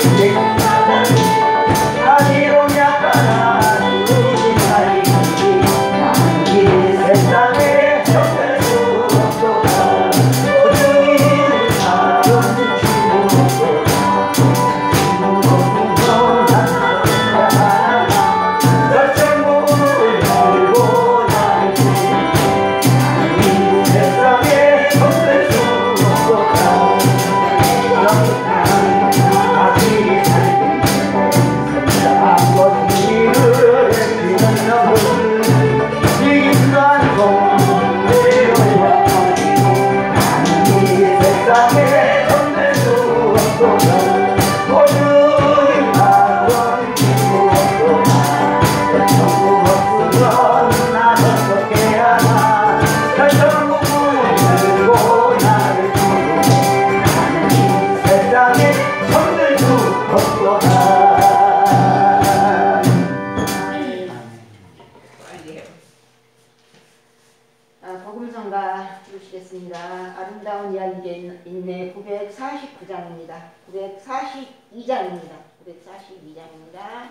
Day 보시겠습니다. 아름다운 이야기가 있네. 949장입니다. 942장입니다. 942장입니다.